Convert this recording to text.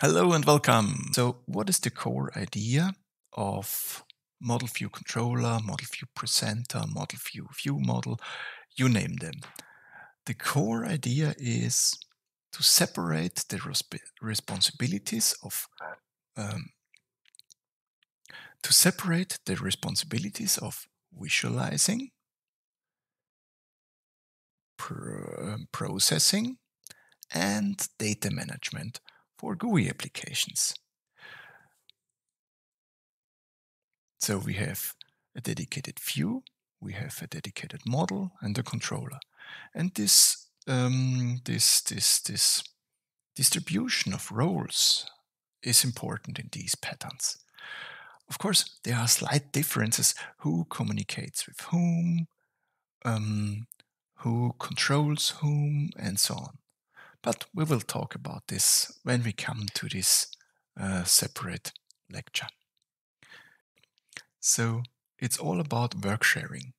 Hello and welcome. So what is the core idea of Model View Controller, Model View Presenter, Model View View Model, you name them. The core idea is to separate the responsibilities of um, to separate the responsibilities of visualizing, processing, and data management for GUI applications. So we have a dedicated view, we have a dedicated model and a controller. And this, um, this, this, this distribution of roles is important in these patterns. Of course, there are slight differences who communicates with whom, um, who controls whom, and so on. But we will talk about this when we come to this uh, separate lecture. So it's all about work sharing.